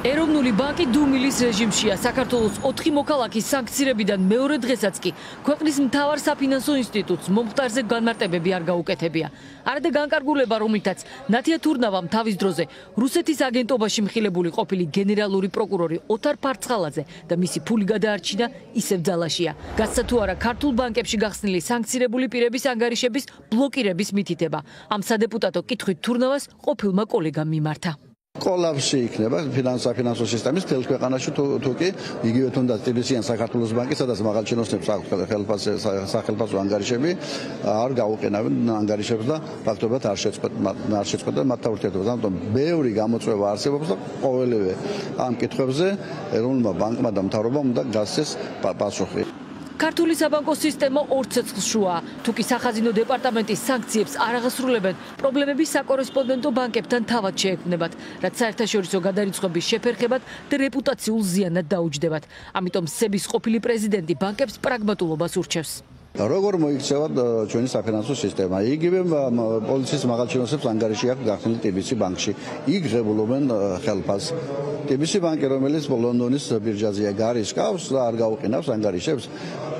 ეროვნული ბანკი დუმილის რეჟიმშია. საქართველოს 4 მოქალაქის სანქცირებიდან მეორე დღესაც კი ქვეყნის მთავარ საფინანსო ინსტიტუტს მომხდარზე განმარტებები არ გაუკეთებია. არადა განკარგულება, რომლითაც ნათია თურნავამ თავის დროზე რუსეთის აგენტობაში მხილებული ყოფილი გენერალური პროკურორი ოთარ ფარცხალაძე და მისი ფული გადაარჩინა ისევ ძალაშია. გასცა თუ არა ქართულ ბანკებში გახსნილი სანქცირებული პირების ანგარიშების ბლოკირების მითითება. ამ სადეპუტატო კითხვით თურნავას ყოფილმა კოლეგამ მიმართა. კოლაფსი იქნება ფინანსო სისტემის თელ ქვეყანაში თუ თუ კი იგივე თუნდაც ტიბისიან საქართველოს ბანკი სადაც მაღალჩინოსნებს აქვს ხელფასე სახელფასო ანგარიშები არ გაუყენავენ ანგარიშებს და ფაქტობრივად არ შეწყვეტ არ შეწყვეტა მათთან ურთიერთობა ამიტომ ბევრი გამოწვევა არსებობს და ყოველივე ამ კითხვებზე ეროვნულმა ბანკმა და მთავრობამ უნდა გასცეს პასუხი ქართული საბანკო სისტემა ორ ცეცხლს შუა. თუ კი სახაზინო დეპარტამენტის სანქციებს არ აღასრულებენ, პრობლემები საკორესპონდენტო ბანკებთან თავად შეექმნებათ, რაც საერთაშორისო გადარიცხვების შეფერხებად და რეპუტაციულ ზიანად დაუჯდებათ. ამიტომ სების ყოფილი პრეზიდენტი ბანკებს პრაგმატულობას ურჩევს. როგორ მოიქცევა ჩვენი საფინანსო სისტემა? იგივე პოლიციის მაღალჩინოსებს ანგარიში აქვს გახსნილი TBC ბანკში. იქ ღებულობენ ხელფას. TBC ბანკი, რომელიც ლონდონის ბირჟაზეა გარისკავს და არ გაუყინავს ანგარიშებს,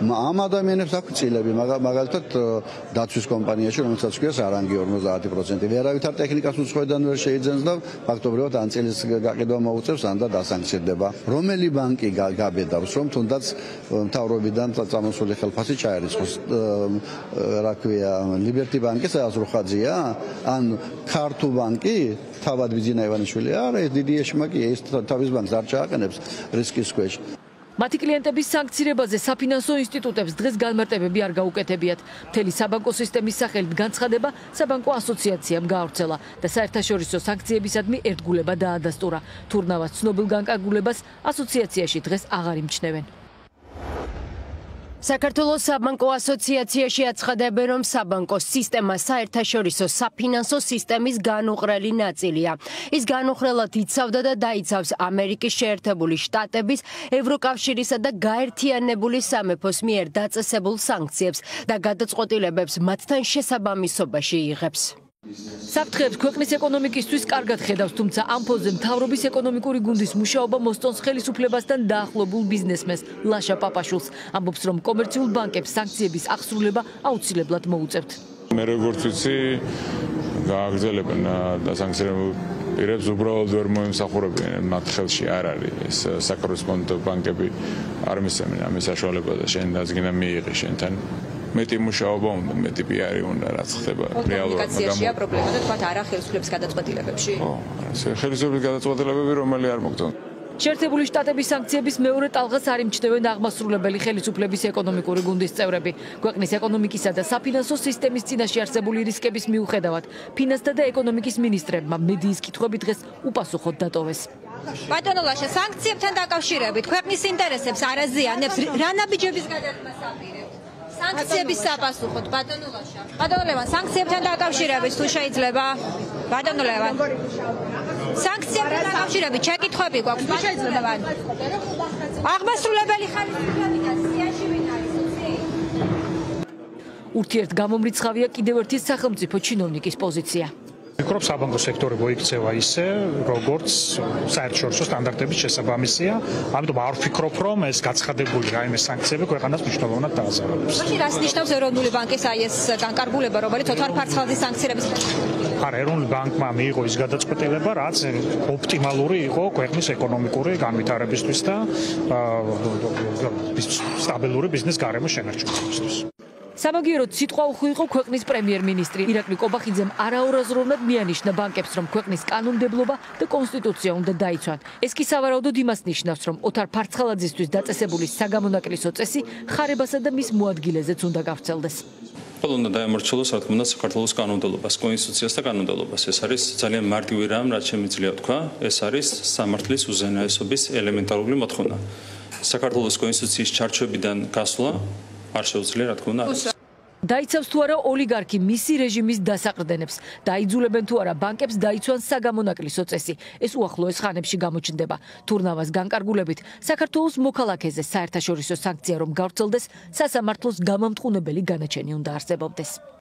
ამ ადამიანებს აქვს წილები, მაგალითად დაცვის კომპანიაში, რომელსაც ქვია სარანგი 50%. ვერავითარ ტექნიკას უცხოედან ვერ შეიძენს და ფაქტობრივად ან წილის გაყიდვა მოუწევს, ან და დასანქცირდება. რომელი ბანკი გაბედავს, რომ თუნდაც მთავრობიდან წამოსული ხელფასი ჩაერიცხოს? რა ქვია, ლიბერტი ბანკი სააზროხაძია, ან ქართუ ბანკი? თავად ვიზინა ივანიშვილი არა ეს დიდი ეშმაკი ეს თავის ბანკს არ ჩააყენებს რისკის ქვეშ მათი კლიენტების სანქცირებაზე საფინანსო ინსტიტუტებს დღეს განმარტებები არ გაუკეთებიათ. მთელი საბანკო სისტემის სახელით განცხადება საბანკო ასოციაციამ გაავრცელა და საერთაშორისო სანქციებისადმი ერთგულება დაადასტურა. თურნავას ცნობილ განკარგულებას ასოციაციაში დღეს აღარ იმჩნევენ. საქართველოს საბანკო ასოციაციაში აცხადებენ, რომ საბანკო სისტემა საერთაშორისო საფინანსო სისტემის განუყრელი ნაწილია. ის განუხრელად იცავდა და დაიცავს ამერიკის შეერთებული შტატების, ევროკავშირისა და გაერთიანებული სამეფოს მიერ დაწესებულ სანქციებს და გადაწყვეტილებებს მათთან შესაბამისობაში იღებს. საფრთხეებს ქვეყნის ეკონომიკისთვის კარგად ხედავს, თუმცა ამ ფონზე მთავრობის ეკონომიკური გუნდის მუშაობა მოსწონს ხელისუფლებასთან დაახლოებულ ბიზნესმენს ლაშა პაპაშულს. ამბობს, რომ კომერციულ ბანკებს სანქციების აღსრულება აუცილებლად მოუწევთ. მე როგორც ვიცი, გააგრძელებენ და სანქციებულ პირებს უბრალოდ ვერ მოემსახურებიან მათ ხელში არ არის ეს საკორესპონდენტო ბანკები არ მისცემენ ამის საშუალება და შენ დაზგინა მიიღე შენთან მეტი მუშაობა უნდა, მეტი პიარი უნდა, რაც ხდება რეალურად. კომუნიკაციაშია პრობლემა და თქვა არა ხელისუფლების გადაწყვეტილებებში. ო, ხელისუფლების გადაწყვეტილებები რომელი არ მოგწონს. შეერთებული შტატების სანქციების მეორე ტალღას არ იმჩნევენ აღმასრულებელი ხელისუფლების ეკონომიკური გუნდის წევრები. ქვეყნის ეკონომიკისა და საფინანსო სისტემის წინაშე არსებული რისკების მიუხედავად, ფინანსთა და ეკონომიკის მინისტრებმა მედიის კითხვები დღეს უპასუხოდ დატოვეს. ბატონო ლაშა, სანქციებთან დაკავშირებით ქვეყნის ინტერესებს არ აზიანებს რა ნაბიჯების გადადგმას აპირებთ? სანქციების საპასუხოდ. ბატონო ლაშა ბატონო ლევან სანქციებთან დაკავშირებით თუ შეიძლება? ბატონო ლევან. სანქციებთან დაკავშირებით ჩეკითხვები გვაქვს. თუ შეიძლება აღმასრულებელი ხალიფები და სიაში ვინ არის ურთიერთ გამომრიცხავია კიდევ ერთი სახელმწიფო ჩინოვნიკის პოზიცია ვფიქრობ საბანკო სექტორი მოიქცევა ისე როგორც საერთაშორისო სტანდარტების შესაბამისია. ამიტომ არ ვფიქრობ რომ ეს გაცხადებული რაიმე სანქციები ქვეყანას მნიშვნელოვნად დააზარალებს. მაშინ რას ნიშნავს ეროვნული ბანკის აი ეს განკარგულება რომელიც ოთარ ფარცხალაძის სანქციების არა ეროვნული ბანკმა მიიღო ის გადაწყვეტილება რაც ოპტიმალური იყო ქვეყნის ეკონომიკური განვითარებისთვის და სტაბილური ბიზნეს გარემოს შენარჩუნებისთვის სამაგიეროდ სიტყვა უხვი იყო ქვეყნის პრემიერ-მინისტრი ირაკლი კობახიძემ არაორაზროვნად მიანიშნა ბანკებს რომ ქვეყნის კანონმდებლობა და კონსტიტუცია უნდა დაიცვან. ეს კი სავარაუდოდ იმას ნიშნავს, რომ ოთარ ფარცხალაძისთვის დაწესებული საგამონაკლისო წესი ხარებასა და მის მოადგილეზეც უნდა გავრცელდეს. ყველა უნდა დაემორჩილოს, რა თქმა უნდა, საქართველოს კანონმდებლობას, კონსტიტუციას და კანონმდებლობას. ეს არის ძალიან მარტივი რამ, რაც შემიძლია თქვა, ეს არის სამართლის უზენაესობის ელემენტარული მოთხოვნა. საქართველოს კონსტიტუციის ჩარჩოებიდან გასვლა არ შეუძლია რა თქმა უნდა დაიცავს თუ არა ოლიგარქი მისი რეჟიმის დასაყრდენებს. დაიძულებენ თუ არა ბანკებს დაიცვან საგამონაკლისო წესი. ეს უახლოეს ხანებში გამოჩნდება. თურნავას განკარგულებით საქართველოს მოქალაქეზე საერთაშორისო სანქცია რომ გავრცელდეს სასამართლოს გამამტყუნებელი განაჩენი უნდა არსებობდეს